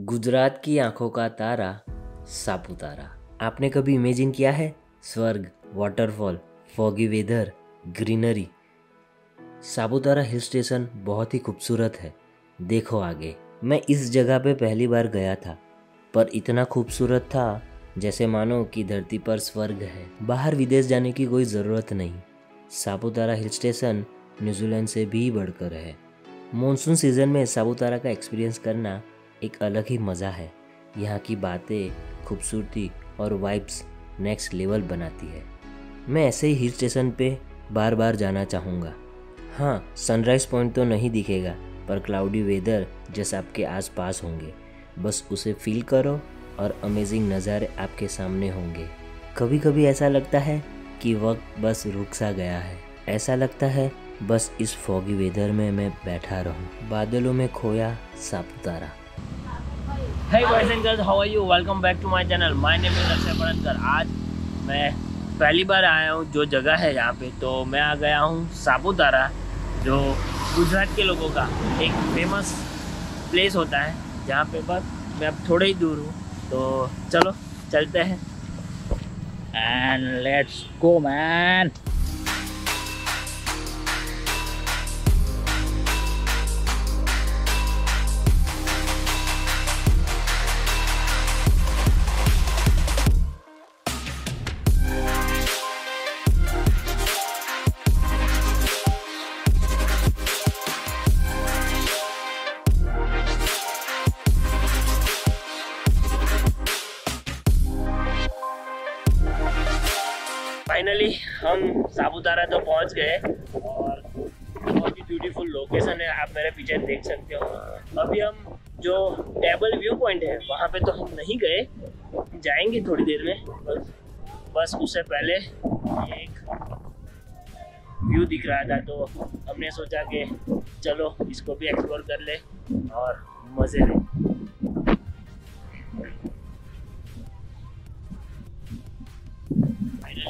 गुजरात की आँखों का तारा सापुतारा आपने कभी इमेजिन किया है? स्वर्ग waterfall foggy weather greenery Saputara hill station बहुत ही खूबसूरत है। देखो आगे। मैं इस जगह पे पहली बार गया था, पर इतना खूबसूरत था, जैसे मानो कि धरती पर स्वर्ग है। बाहर विदेश जाने की कोई ज़रूरत नहीं। सापुतारा हिल स्टेशन न्यूजीलैंड से भी बढ़कर है। मॉनसून सीज़न में सापुतारा का एक्सपीरियंस करना एक अलग ही मज़ा है। यहाँ की बातें, खूबसूरती और वाइब्स नेक्स्ट लेवल बनाती है। मैं ऐसे ही हिल स्टेशन पे बार बार जाना चाहूँगा। हाँ सनराइज़ पॉइंट तो नहीं दिखेगा, पर क्लाउडी वेदर जैसे आपके आसपास होंगे। बस उसे फील करो और अमेजिंग नज़ारे आपके सामने होंगे। कभी कभी ऐसा लगता है कि वक्त बस रुक सा गया है। ऐसा लगता है बस इस फॉगी वेदर में मैं बैठा रहूँ। बादलों में खोया Saputara Hey boys and girls, how are you? Welcome back to my channel. My name is Akshay पड़नकर आज मैं पहली बार आया हूँ जो जगह है यहाँ पे तो मैं आ गया हूँ सापुतारा जो गुजरात के लोगों का एक फ़ेमस प्लेस होता है जहाँ पे बस मैं अब थोड़े ही दूर हूँ तो चलो चलते हैं एंड लेट्स गो मैन हम सापुतारा तो पहुँच गए और बहुत ही ब्यूटीफुल लोकेशन है, आप मेरे पीछे देख सकते हो। अभी हम जो टेबल व्यू पॉइंट है, वहाँ पे तो हम नहीं गए, जाएँगे थोड़ी देर में, बस बस उससे पहले एक व्यू दिख रहा था तो हमने सोचा कि चलो इसको भी एक्सप्लोर कर ले और मज़े लें।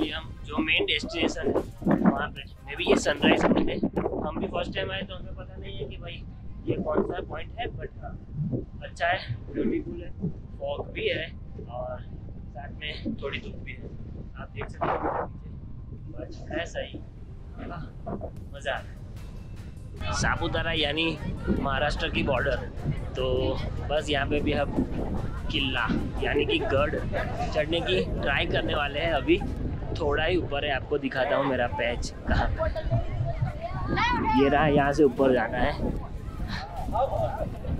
फाइनली हम जो मेन डेस्टिनेशन है वहाँ पे। मे भी ये सनराइज पॉइंट है। हम भी फ़र्स्ट टाइम आए तो हमें पता नहीं है कि भाई ये कौन सा पॉइंट है बट हाँ अच्छा है ब्यूटीफुल है फॉग भी है और साथ में थोड़ी धूप भी है। आप देख सकते हो बट है सही। हाँ, मज़ा आता है। सापुतारा यानी महाराष्ट्र की बॉर्डर तो बस यहाँ पे भी हम किला यानी कि गढ़ चढ़ने की ट्राई करने वाले हैं अभी। थोड़ा ही ऊपर है, आपको दिखाता हूँ मेरा पैच कहाँ। ये रहा यहाँ से ऊपर जाना है।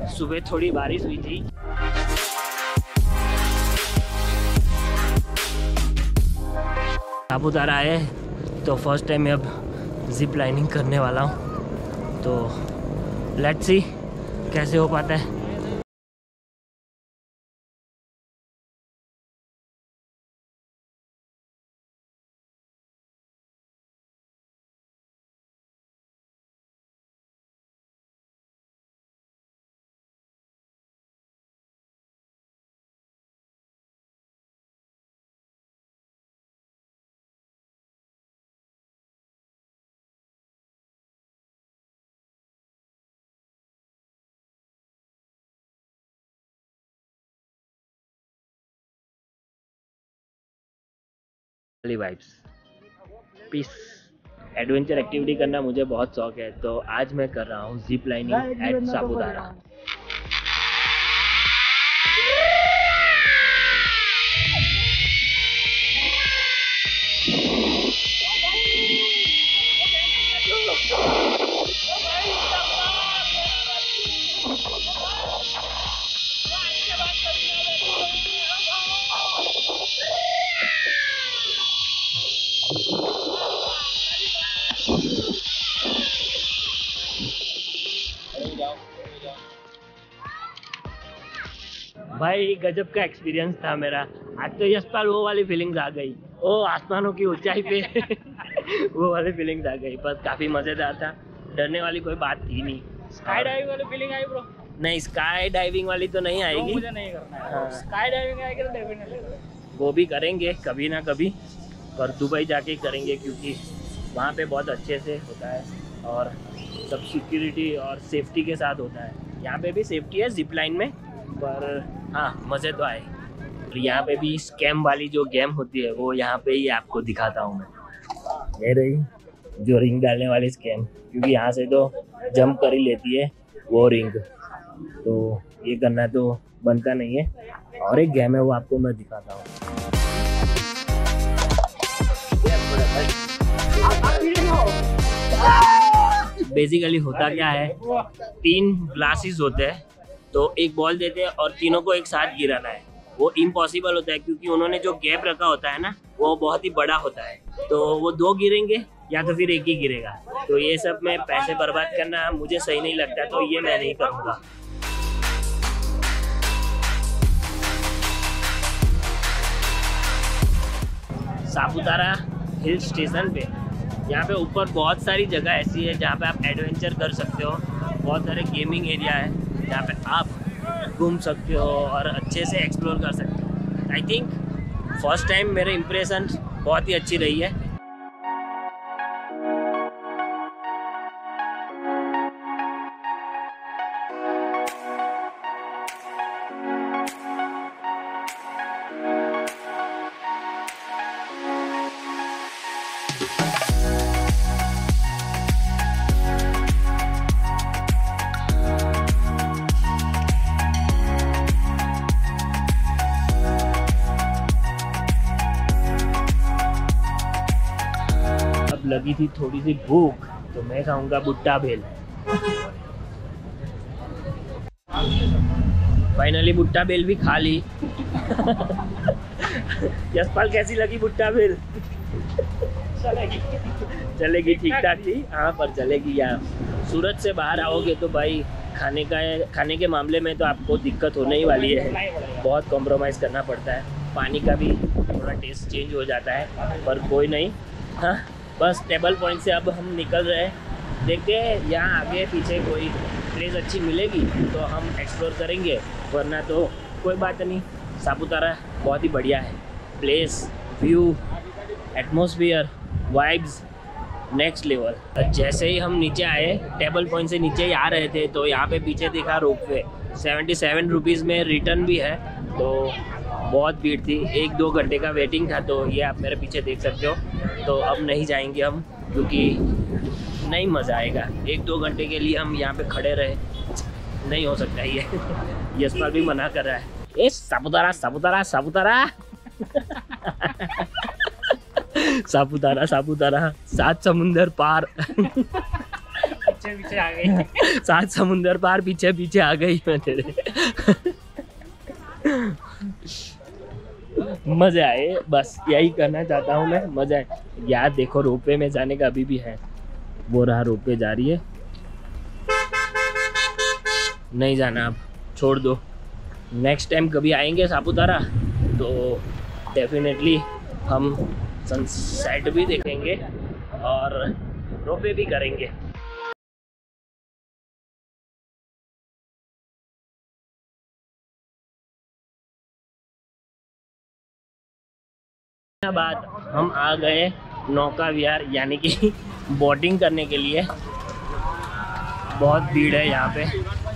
सुबह थोड़ी बारिश हुई थी। सापुतारा आए तो फ़र्स्ट टाइम मैं अब जिप लाइनिंग करने वाला हूँ। तो लेट्स सी कैसे हो पाता है। वाली वाइब्स पीस एडवेंचर एक्टिविटी करना मुझे बहुत शौक है तो आज मैं कर रहा हूँ जीप लाइनिंग एट सापुतारा। भाई गजब का एक्सपीरियंस था मेरा। आज तो यशपाल वो वाली फीलिंग्स आ गई। ओ आसमानों की ऊंचाई पे। वो वाली फीलिंग्स आ गई। बस काफ़ी मज़ेदार था। डरने वाली कोई बात थी नहीं। स्काई डाइविंग वाली फीलिंग आई ब्रो नहीं स्काई डाइविंग वाली तो नहीं आएगी। मुझे नहीं करना हाँ। है। स्काई डाइविंग आएगी तो डेफिनेटली वो भी करेंगे कभी ना कभी। पर दुबई जाके करेंगे क्योंकि वहाँ पे बहुत अच्छे से होता है। और सब सिक्योरिटी और सेफ्टी के साथ होता है। यहाँ पे भी सेफ्टी है जिप लाइन में। पर हाँ मज़े तो आए। और यहाँ पे भी स्कैम वाली जो गेम होती है, वो यहाँ पे ही आपको दिखाता हूँ मैं। ये रही जो रिंग डालने वाली स्कैम क्योंकि यहाँ से तो जंप कर ही लेती है वो रिंग तो ये करना तो बनता नहीं है। और एक गेम है, वो आपको मैं दिखाता हूँ। बेसिकली होता क्या है, तीन ग्लासेस होते हैं। तो एक बॉल देते हैं और तीनों को एक साथ गिराना है। वो इम्पॉसिबल होता है क्योंकि उन्होंने जो गैप रखा होता है ना, वो बहुत ही बड़ा होता है। तो वो दो गिरेंगे या तो फिर एक ही गिरेगा। तो ये सब में पैसे बर्बाद करना मुझे सही नहीं लगता तो ये मैं नहीं करूँगा। सापुतारा हिल स्टेशन पे यहाँ पे ऊपर बहुत सारी जगह ऐसी है जहाँ पे आप एडवेंचर कर सकते हो। बहुत सारे गेमिंग एरिया है। जहाँ पे आप घूम सकते हो और अच्छे से एक्सप्लोर कर सकते हो। आई थिंक फ़र्स्ट टाइम मेरे इम्प्रेशन बहुत ही अच्छी रही है। लगी थी थोड़ी सी भूख तो मैं खाऊँगा भुट्टा भेल। फाइनली भुट्टा बेल भी खा ली। यशपाल, कैसी लगी भुट्टा बेल चलेगी चलेगी ठीक ठाक थी। हाँ पर चलेगी यहाँ सूरत से बाहर आओगे तो भाई, खाने का, खाने के मामले में तो आपको दिक्कत होने ही वाली है। बहुत कॉम्प्रोमाइज़ करना पड़ता है। पानी का भी थोड़ा टेस्ट चेंज हो जाता है, पर कोई नहीं। हाँ? बस टेबल पॉइंट से अब हम निकल रहे हैं। देखते हैं यहाँ आगे पीछे कोई प्लेस अच्छी मिलेगी तो हम एक्सप्लोर करेंगे, वरना तो कोई बात नहीं। सापुतारा बहुत ही बढ़िया है। Place view atmosphere vibes next level जैसे ही हम नीचे आए, टेबल पॉइंट से नीचे ही आ रहे थे तो यहाँ पे पीछे दिखा ropeway. Seventy seven rupees में रिटर्न भी है तो बहुत भीड़ थी। एक दो घंटे का वेटिंग था तो ये आप मेरे पीछे देख सकते हो। तो अब नहीं जाएँगे हम क्योंकि नहीं मज़ा आएगा। एक दो घंटे के लिए हम यहाँ पे खड़े रहे। नहीं हो सकता ये। यशपाल भी मना कर रहा है। ए सापुतारा सापुतारा सापुतारा सापुतारा सापुतारा सात समुंदर पार। पीछे पीछे आ गई। सात समुंदर पार पीछे पीछे आ गई मैं तेरे। मज़े आए, बस यही करना चाहता हूँ मैं, मज़ा आए। यार देखो, रोपवे में जाने का अभी भी है। वो रहा रोपवे जा रही है। नहीं जाना अब, छोड़ दो। नेक्स्ट टाइम कभी आएँगे सापुतारा तो डेफिनेटली हम सनसेट भी देखेंगे और रोपे भी करेंगे। बाद हम आ गए नौका विहार यानी कि बोटिंग करने के लिए। बहुत भीड़ है यहाँ पे।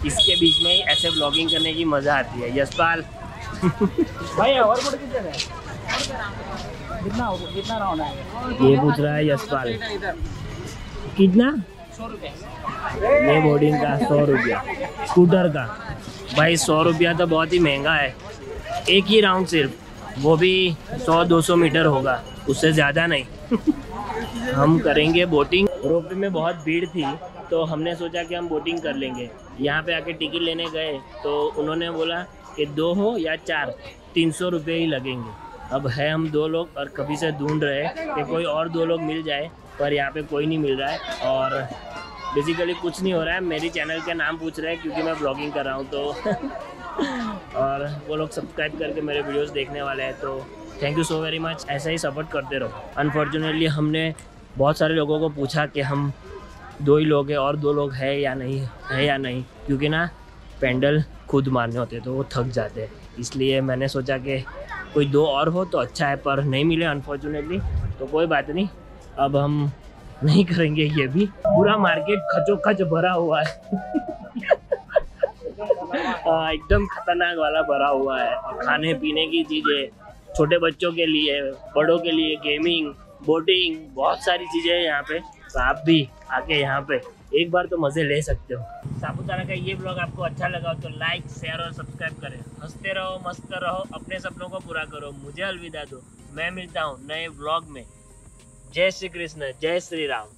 इसके बीच में ही ऐसे ब्लॉगिंग करने की मज़ा आती है। यशपाल। भाई और कितने है? कितना कितना राउंड है? ये पूछ रहा है यशपाल। कितना? सौ ये बोर्डिंग का सौ रुपया। स्कूटर का। भाई सौ रुपया तो बहुत ही महँगा है। एक ही राउंड सिर्फ़। वो भी सौ दो सौ मीटर होगा, उससे ज़्यादा नहीं। हम करेंगे बोटिंग। रोपवे में बहुत भीड़ थी तो हमने सोचा कि हम बोटिंग कर लेंगे। यहाँ पे आके टिकट लेने गए तो उन्होंने बोला कि दो हो या चार, तीन सौ रुपये ही लगेंगे। अब है हम दो लोग और कभी से ढूंढ रहे कि कोई और दो लोग मिल जाए, पर यहाँ पे कोई नहीं मिल रहा है। और बेसिकली कुछ नहीं हो रहा है। मेरी चैनल का नाम पूछ रहे हैं, क्योंकि मैं ब्लॉगिंग कर रहा हूँ तो और वो लोग सब्सक्राइब करके मेरे वीडियोस देखने वाले हैं तो thank you so very much ऐसा ही सपोर्ट करते रहो। अनफॉर्चुनेटली हमने बहुत सारे लोगों को पूछा कि हम दो ही लोग हैं और दो लोग हैं या नहीं, है या नहीं, क्योंकि ना पेंडल खुद मारने होते तो वो थक जाते इसलिए मैंने सोचा कि कोई दो और हो तो अच्छा है, पर नहीं मिले अनफॉर्चुनेटली तो कोई बात नहीं। अब हम नहीं करेंगे ये भी। पूरा मार्केट खचोखच भरा हुआ है। एकदम खतरनाक वाला भरा हुआ है। और खाने पीने की चीज़ें, छोटे बच्चों के लिए, बड़ों के लिए गेमिंग बोटिंग बहुत सारी चीज़ें हैं यहाँ पे। तो आप भी आके यहाँ पे एक बार तो मज़े ले सकते हो। सापुतारा का ये ब्लॉग आपको अच्छा लगा हो तो लाइक शेयर और सब्सक्राइब करें। हँसते रहो, मस्त रहो, अपने सपनों को पूरा करो। मुझे अलविदा दो। मैं मिलता हूँ नए ब्लॉग में। जय श्री कृष्ण, जय श्री राम।